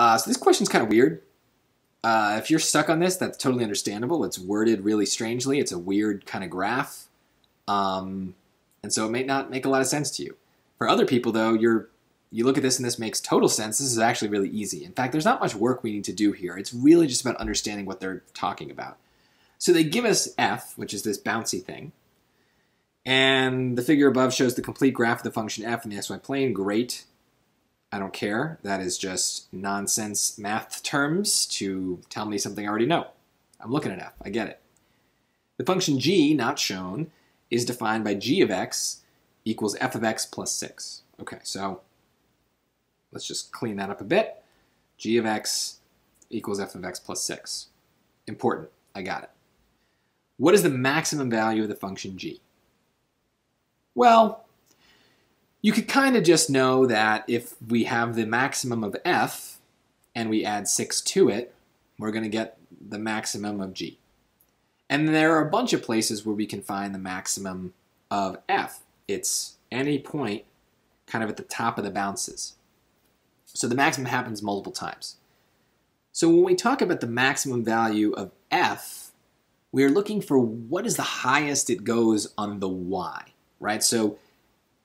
Uh, so this question's kind of weird. Uh, if you're stuck on this, that's totally understandable. It's worded really strangely. It's a weird kind of graph. Um, and so it may not make a lot of sense to you. For other people, though, you're you look at this and this makes total sense. This is actually really easy. In fact, there's not much work we need to do here. It's really just about understanding what they're talking about. So they give us f, which is this bouncy thing. And the figure above shows the complete graph of the function f in the xy plane. Great. I don't care. That is just nonsense math terms to tell me something I already know. I'm looking at f. I get it. The function g, not shown, is defined by g of x equals f of x plus 6. Okay, so let's just clean that up a bit. g of x equals f of x plus 6. Important. I got it. What is the maximum value of the function g? Well, you could kind of just know that if we have the maximum of f and we add 6 to it, we're going to get the maximum of g. And there are a bunch of places where we can find the maximum of f. It's any point kind of at the top of the bounces. So the maximum happens multiple times. So when we talk about the maximum value of f, we're looking for what is the highest it goes on the y, right? So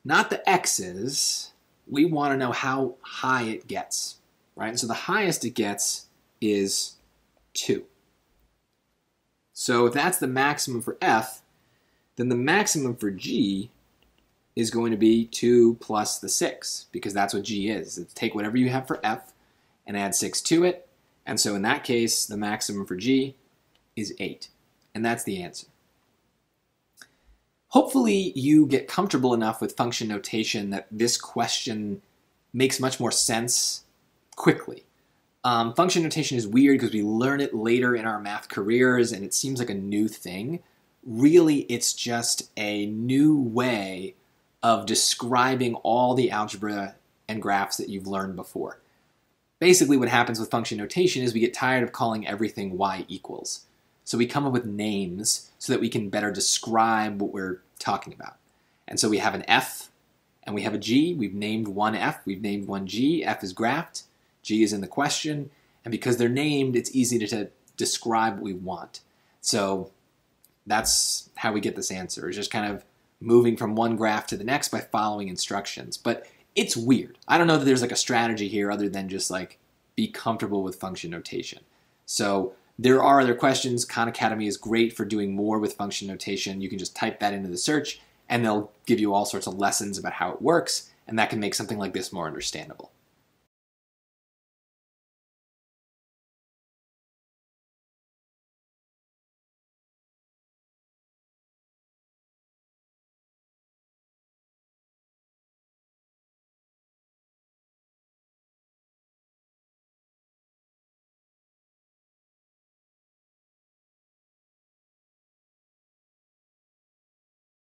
not the x's, we want to know how high it gets, right? So the highest it gets is 2. So if that's the maximum for f, then the maximum for g is going to be 2 plus the 6, because that's what g is. It's take whatever you have for f and add 6 to it, and so in that case, the maximum for g is 8. And that's the answer. Hopefully you get comfortable enough with function notation that this question makes much more sense quickly. Um, function notation is weird because we learn it later in our math careers and it seems like a new thing. Really, it's just a new way of describing all the algebra and graphs that you've learned before. Basically, what happens with function notation is we get tired of calling everything y equals. So we come up with names so that we can better describe what we're talking about. And so we have an F and we have a G. We've named one F, we've named one G. F is graphed, G is in the question. And because they're named, it's easy to, to describe what we want. So that's how we get this answer, is just kind of moving from one graph to the next by following instructions. But it's weird. I don't know that there's like a strategy here other than just like be comfortable with function notation. So there are other questions. Khan Academy is great for doing more with function notation. You can just type that into the search and they'll give you all sorts of lessons about how it works, and that can make something like this more understandable.